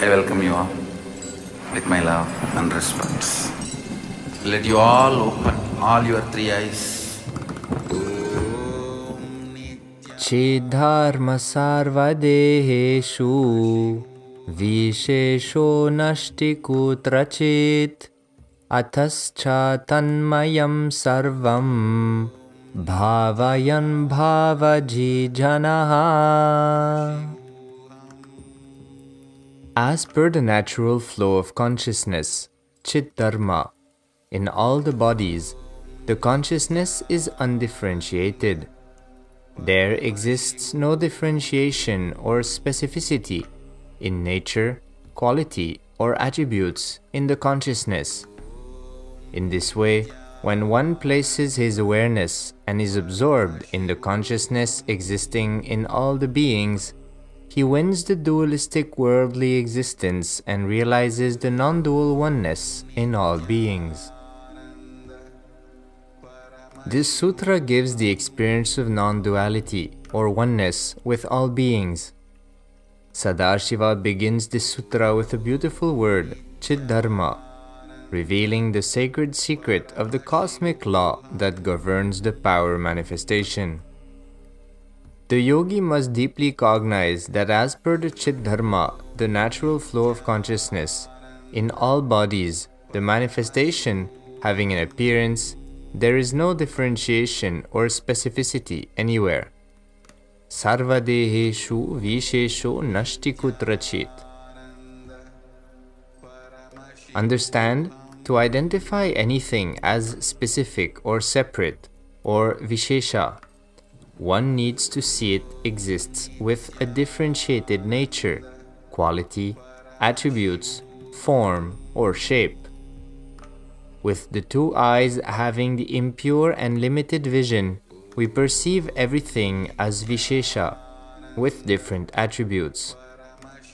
I welcome you all with my love and respect. Let you all open all your three eyes. चिद्धर्मसार्वदेहेषु विशेषो नष्टि कुत्रचित् अथश्च तन्मयं सर्वं भावयन् भावजिजनः As per the natural flow of consciousness, Chit Dharma, in all the bodies, the consciousness is undifferentiated. There exists no differentiation or specificity in nature, quality, or attributes in the consciousness. In this way, when one places his awareness and is absorbed in the consciousness existing in all the beings, he wins the dualistic worldly existence and realizes the non dual oneness in all beings. This sutra gives the experience of non duality or oneness with all beings. Sadashiva begins this sutra with a beautiful word, Chiddharma, revealing the sacred secret of the cosmic law that governs the power manifestation. The yogi must deeply cognize that as per the Chit Dharma, the natural flow of consciousness, in all bodies, the manifestation having an appearance, there is no differentiation or specificity anywhere. Sarvadeheshu vishesho nashti kutrachit. Understand, to identify anything as specific or separate, or vishesha, one needs to see it exists with a differentiated nature, quality, attributes, form, or shape. With the two eyes having the impure and limited vision, we perceive everything as Vishesha, with different attributes.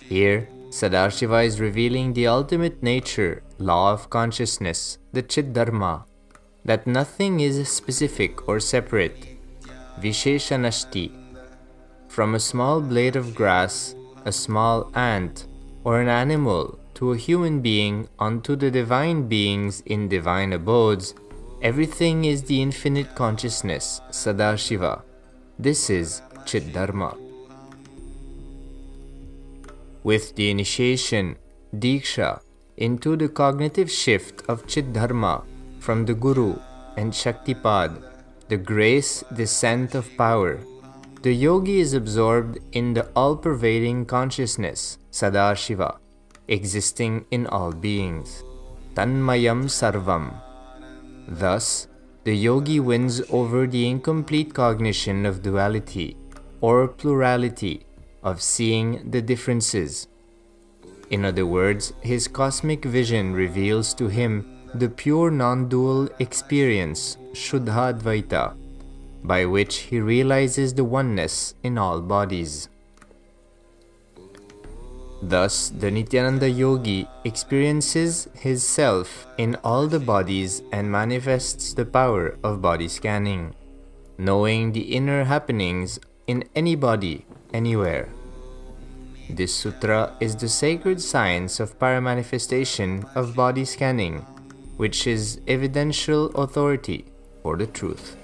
Here, Sadashiva is revealing the ultimate nature, law of consciousness, the Chiddharma, that nothing is specific or separate, Visheshanashti. From a small blade of grass, a small ant, or an animal to a human being unto the divine beings in divine abodes, everything is the infinite consciousness, Sadashiva. This is Chiddharma. With the initiation, Diksha, into the cognitive shift of Chiddharma from the Guru and Shaktipat the grace descent of power. The yogi is absorbed in the all pervading consciousness, Sadashiva, existing in all beings. Tanmayam Sarvam. Thus, the yogi wins over the incomplete cognition of duality or plurality of seeing the differences. In other words, his cosmic vision reveals to him the pure non-dual experience, Shuddhadvaita, by which he realizes the oneness in all bodies. Thus, the Nithyananda yogi experiences his self in all the bodies and manifests the power of body scanning, knowing the inner happenings in any body, anywhere. This sutra is the sacred science of power manifestation of body scanning which is evidential authority for the truth.